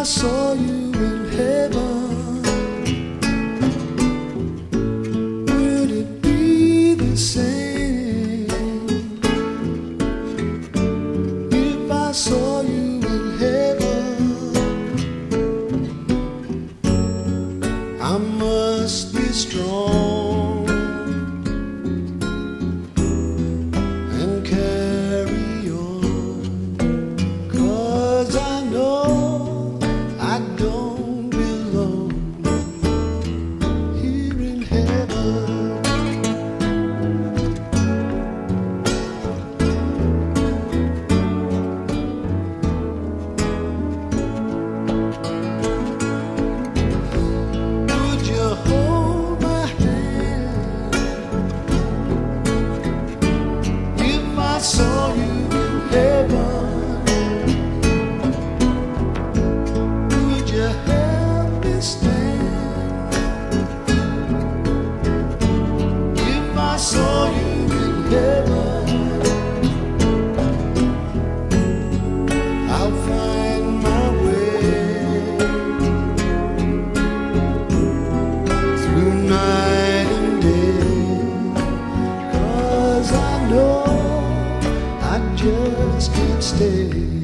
I saw you in heaven, would it be the same if I saw you in heaven? I must be strong. so friends can't stay.